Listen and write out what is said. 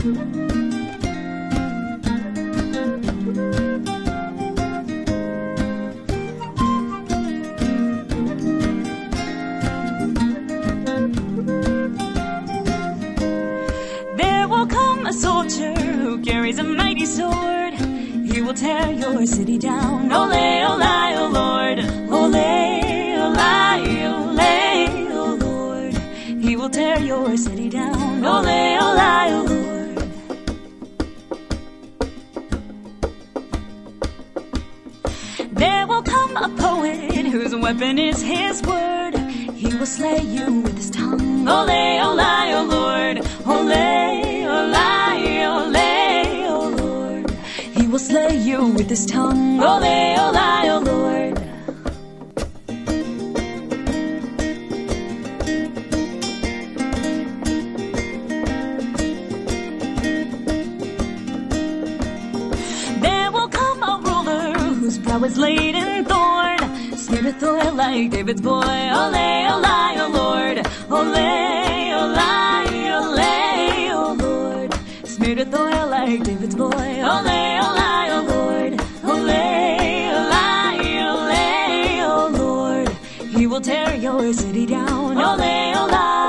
There will come a soldier who carries a mighty sword. He will tear your city down. Ole, ole, oh Lord. Ole, ole, ole, oh Lord. He will tear your city down. Ole, a poet whose weapon is his word. He will slay you with his tongue. Ole, ole, oh Lord. Ole, ole, ole, oh Lord. He will slay you with his tongue. Ole, ole, oh Lord. Whose was laid in thorn, smeared with oil like David's boy. Ole, ole, oh Lord. Ole, ole, ole, oh Lord. Smeared with oil like David's boy. Ole, ole, oh Lord. Ole, ole, ole, oh Lord. He will tear your city down. Ole,